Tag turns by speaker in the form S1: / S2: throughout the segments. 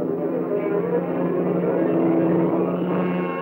S1: Thank you.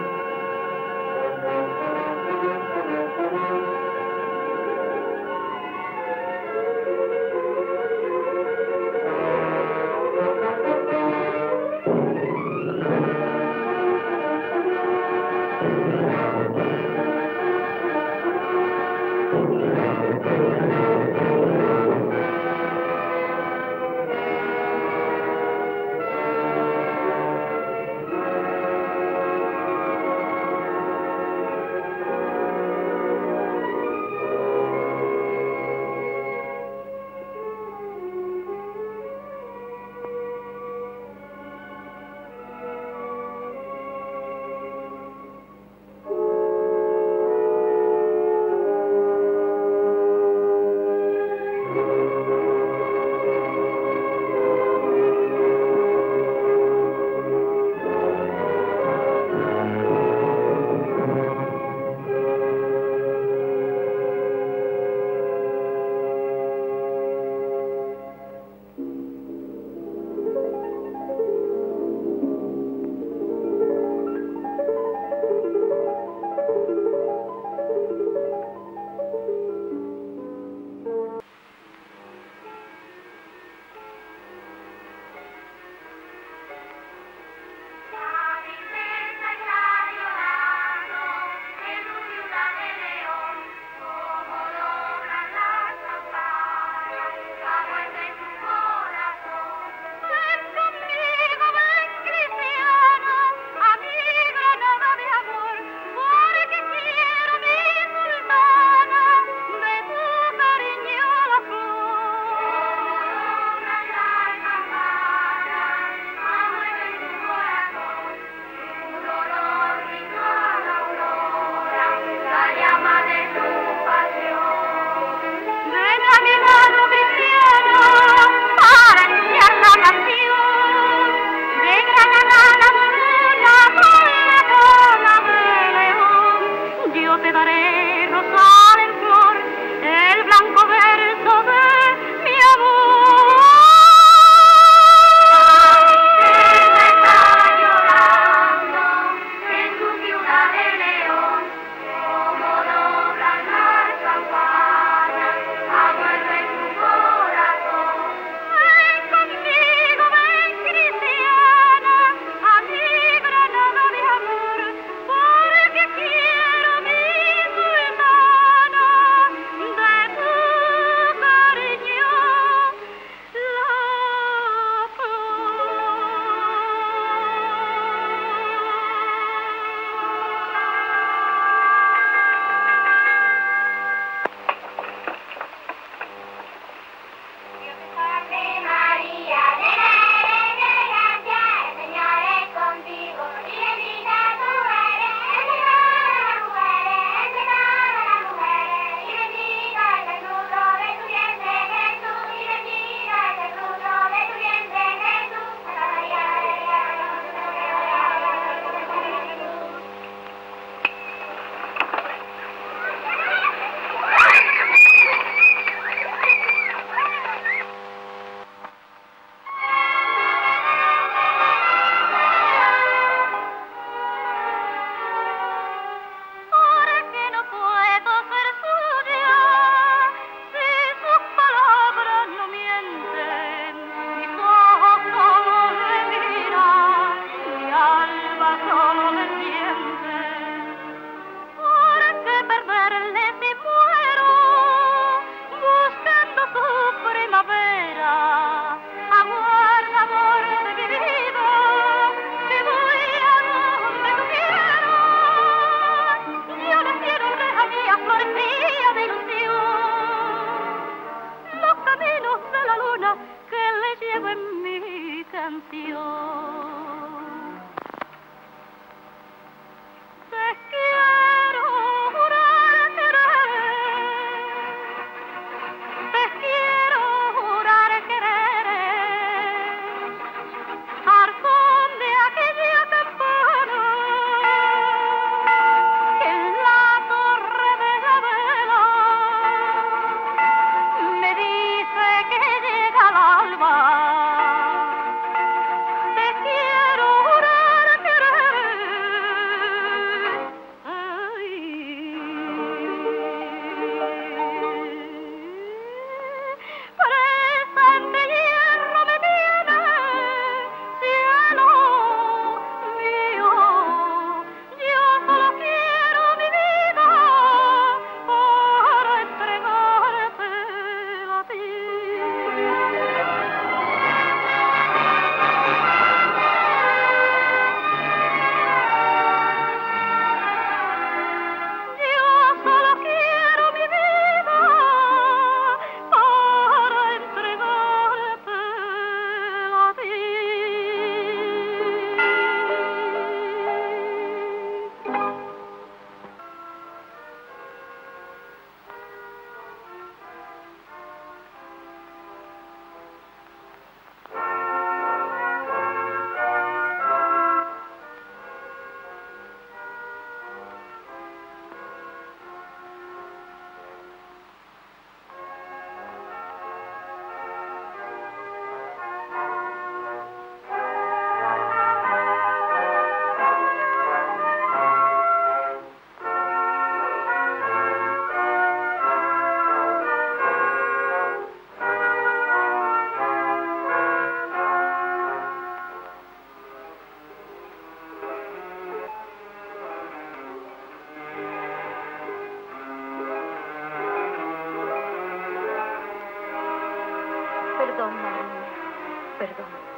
S1: Perdón, María. Perdón.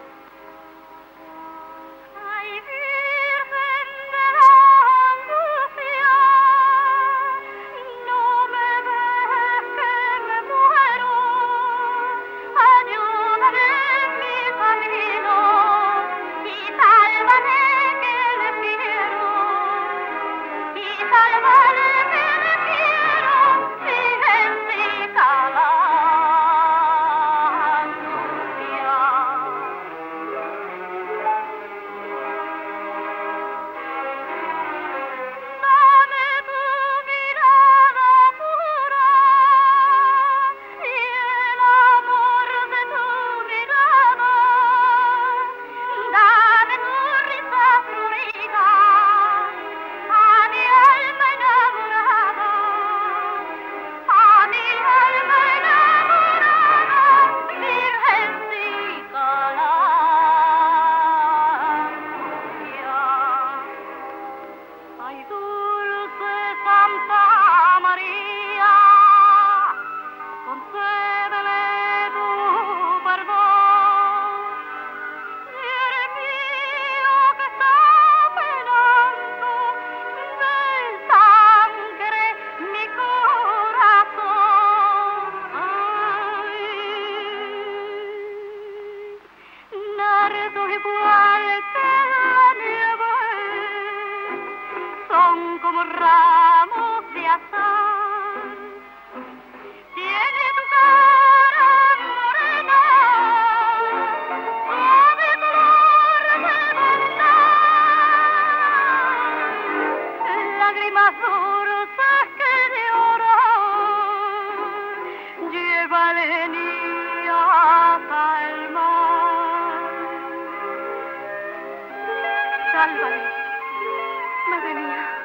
S1: como ramos de azar. Tiene tu cara morena, o de color de. Lágrimas dulces que de oro lleva el niño hasta el mar. Sálvame, madre mía.